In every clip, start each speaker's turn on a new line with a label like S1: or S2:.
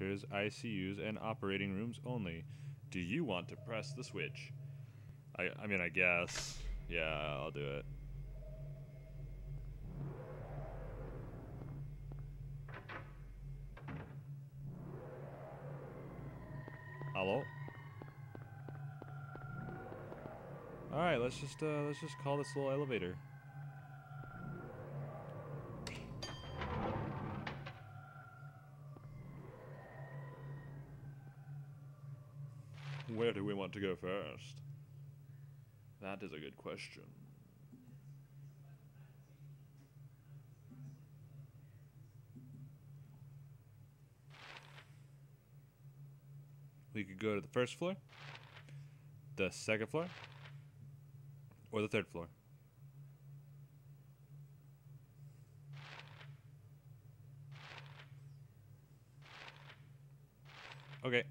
S1: ICUs and operating rooms only. Do you want to press the switch? I, I mean, I guess. Yeah, I'll do it. Hello? Alright, let's just, uh, let's just call this little elevator. Where do we want to go first? That is a good question. We could go to the first floor, the second floor, or the third floor. Okay.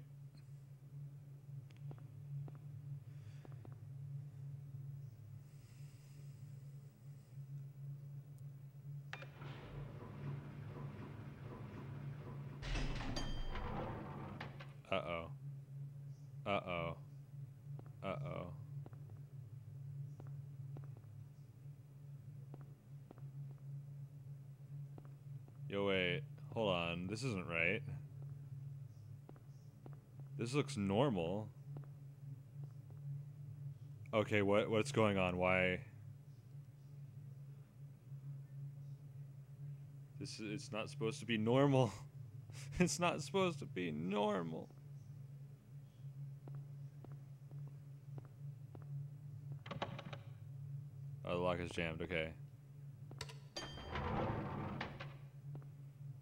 S1: Yo, wait. Hold on. This isn't right. This looks normal. Okay, what what's going on? Why? This is, it's not supposed to be normal. it's not supposed to be normal. Oh, the lock is jammed. Okay.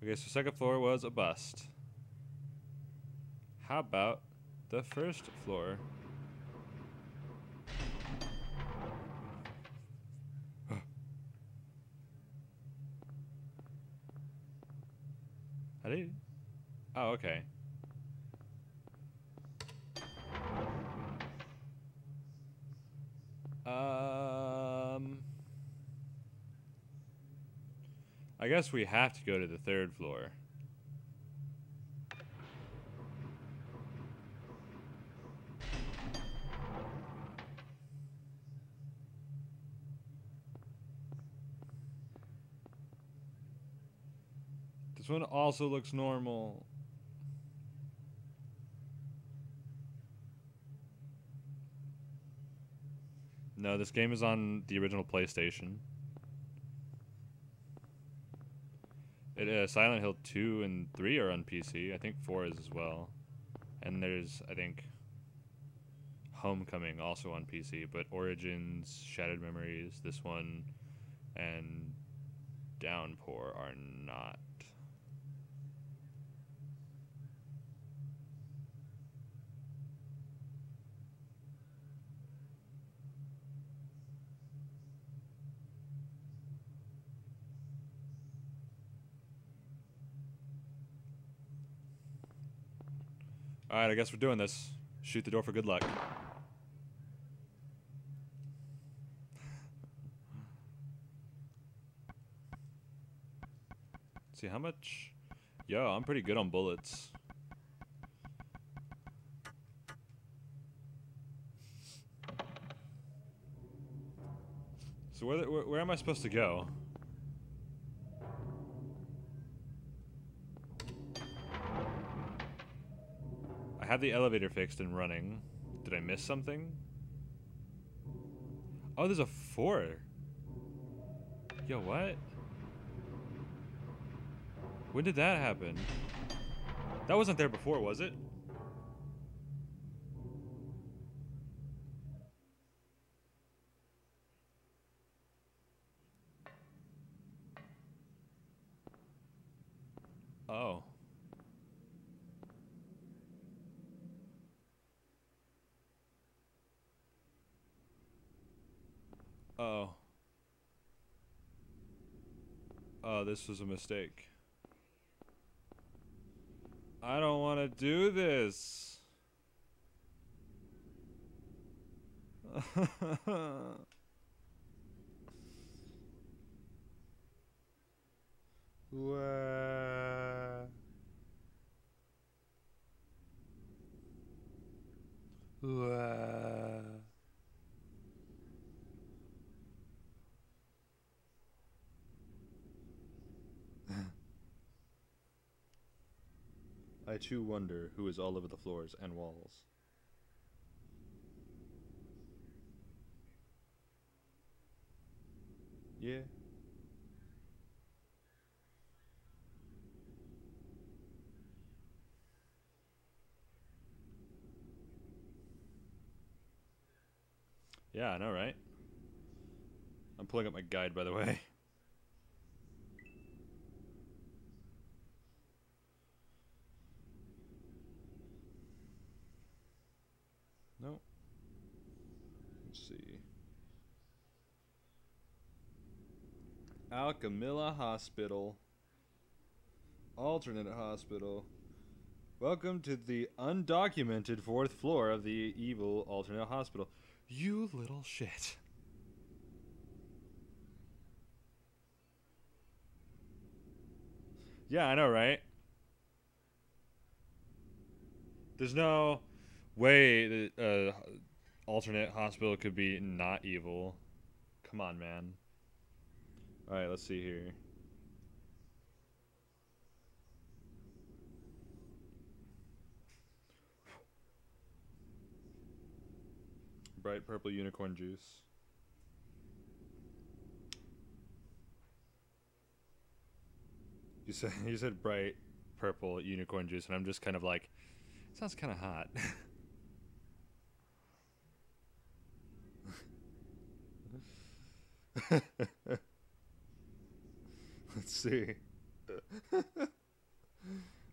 S1: Okay, so second floor was a bust. How about the first floor? How did? Oh, okay. Um, I guess we have to go to the third floor. This one also looks normal. No, this game is on the original PlayStation. It uh, Silent Hill 2 and 3 are on PC. I think 4 is as well. And there's I think Homecoming also on PC, but Origins, Shattered Memories, this one and Downpour are not. Alright, I guess we're doing this. Shoot the door for good luck. see how much. Yo, I'm pretty good on bullets. So where, where, where am I supposed to go? I have the elevator fixed and running. Did I miss something? Oh, there's a four. Yo, what? When did that happen? That wasn't there before, was it? Oh, this was a mistake. I don't want to do this. Wah. Wah. I too wonder who is all over the floors and walls. Yeah. Yeah, I know, right? I'm pulling up my guide, by the way. No. Let's see. Alchemilla Hospital. Alternate hospital. Welcome to the undocumented fourth floor of the evil alternate hospital. You little shit. Yeah, I know, right? There's no way that uh, alternate hospital could be not evil. Come on, man. All right, let's see here. Bright purple unicorn juice. You said you said bright purple unicorn juice, and I'm just kind of like, sounds kind of hot. Let's see. All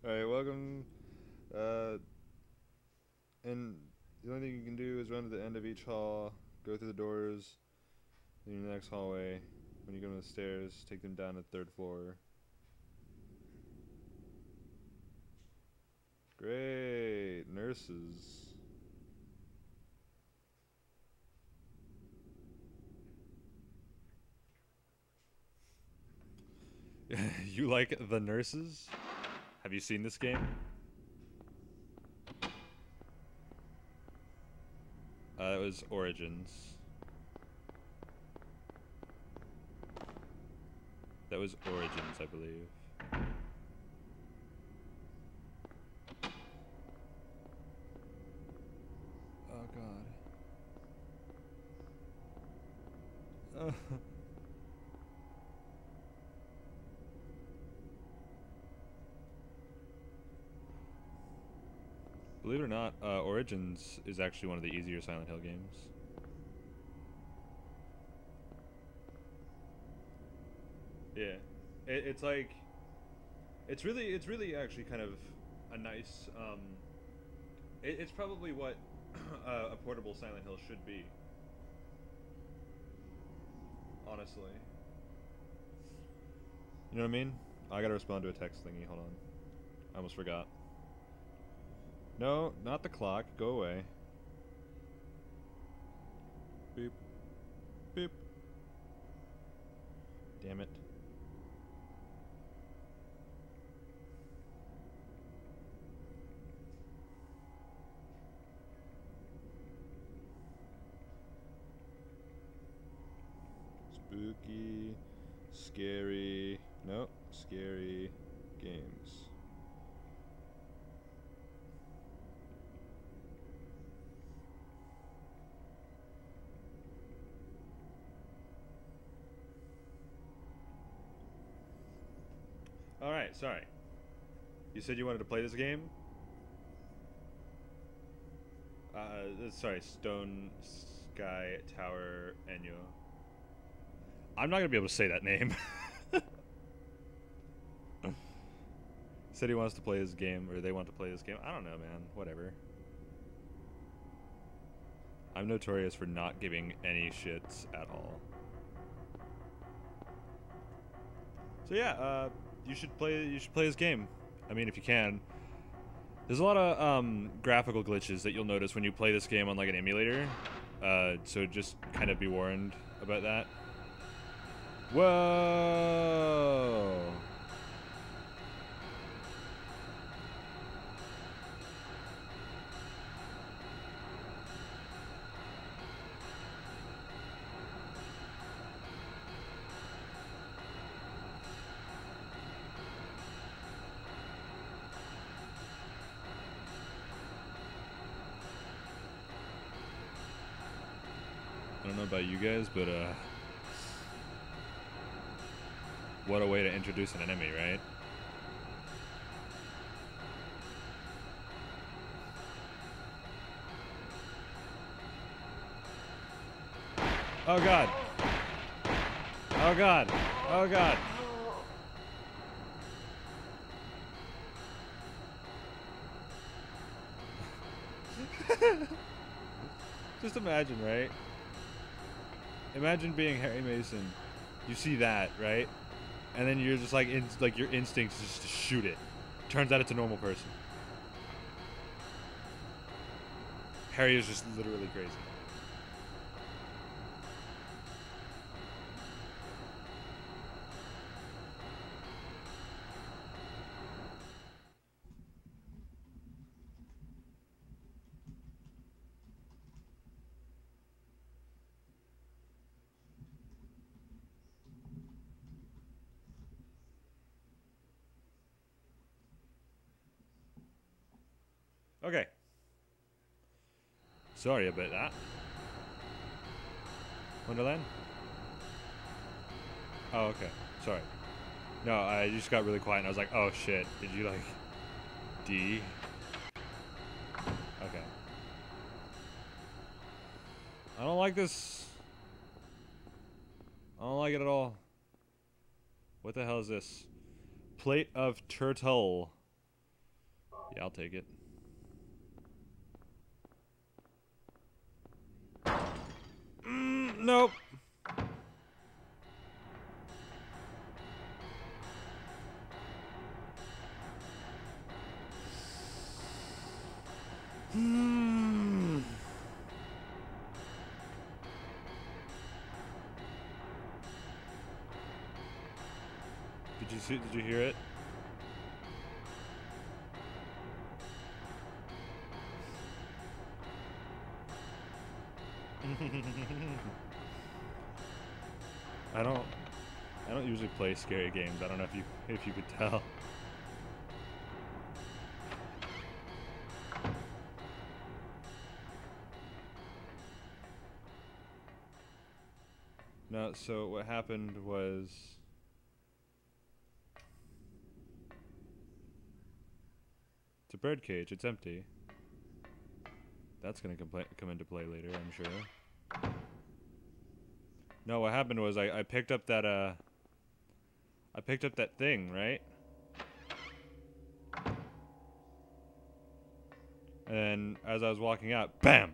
S1: right, welcome. Uh, and the only thing you can do is run to the end of each hall, go through the doors in the next hallway. When you go to the stairs, take them down to the third floor. Great. Nurses. you like the nurses? Have you seen this game? Uh, was Origins. That was Origins, I believe. Oh god. Uh. Believe it or not, uh, Origins is actually one of the easier Silent Hill games. Yeah, it, it's like, it's really, it's really actually kind of a nice. Um, it, it's probably what uh, a portable Silent Hill should be. Honestly. You know what I mean? I gotta respond to a text thingy. Hold on. I almost forgot. No, not the clock. Go away. Beep. Beep. Damn it. Spooky, scary, no, scary games. Sorry. You said you wanted to play this game? Uh, sorry, Stone Sky Tower Enyo. I'm not gonna be able to say that name. said he wants to play this game, or they want to play this game. I don't know, man. Whatever. I'm notorious for not giving any shits at all. So yeah, uh, you should play. You should play this game. I mean, if you can. There's a lot of um, graphical glitches that you'll notice when you play this game on like an emulator. Uh, so just kind of be warned about that. Whoa! Know about you guys, but uh, what a way to introduce an enemy, right? Oh god. Oh god. Oh god. Just imagine, right? Imagine being Harry Mason. You see that, right? And then you're just like, in, like your instincts just to shoot it. Turns out it's a normal person. Harry is just literally crazy. Okay. Sorry about that. Wonderland? Oh, okay. Sorry. No, I just got really quiet and I was like, oh shit, did you like D? Okay. I don't like this. I don't like it at all. What the hell is this? Plate of turtle. Yeah, I'll take it. Nope. Did you see? Did you hear it? I don't usually play scary games. I don't know if you if you could tell. No, so what happened was It's a birdcage, it's empty. That's gonna come into play later, I'm sure. No, what happened was I, I picked up that, uh... I picked up that thing, right? And as I was walking out, BAM!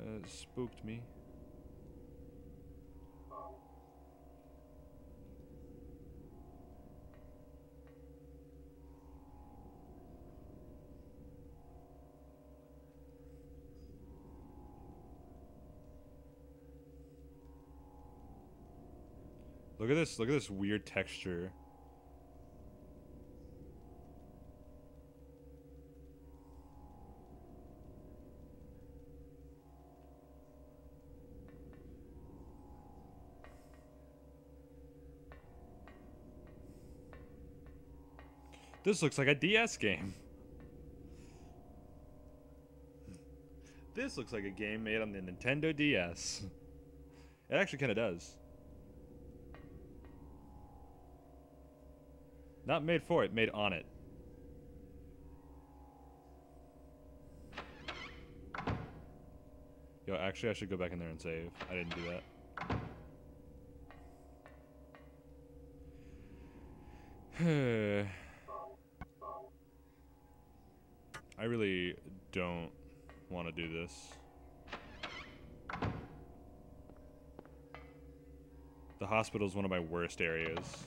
S1: Uh, spooked me. Look at this. Look at this weird texture. This looks like a DS game. This looks like a game made on the Nintendo DS. It actually kind of does. Not made for it, made on it. Yo, actually I should go back in there and save. I didn't do that. I really don't want to do this. The hospital is one of my worst areas.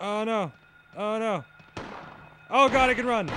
S1: Oh no. Oh no. Oh god, I can run.